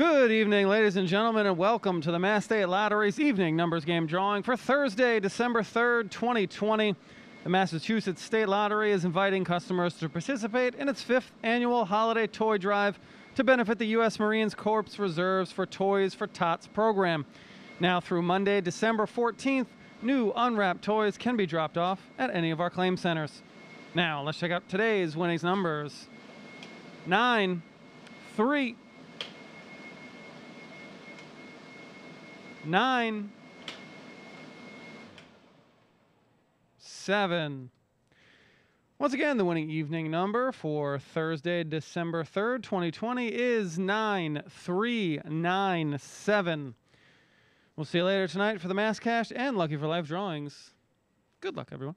Good evening, ladies and gentlemen, and welcome to the Mass State Lottery's evening numbers game drawing for Thursday, December 3rd, 2020. The Massachusetts State Lottery is inviting customers to participate in its fifth annual holiday toy drive to benefit the U.S. Marines Corps Reserves for Toys for Tots program. Now through Monday, December 14th, new unwrapped toys can be dropped off at any of our claim centers. Now, let's check out today's winnings numbers. 9, 3, 9, 7. Once again, the winning evening number for Thursday, December 3rd, 2020 is 9397. We'll see you later tonight for the Mass Cash and Lucky for Life drawings. Good luck, everyone.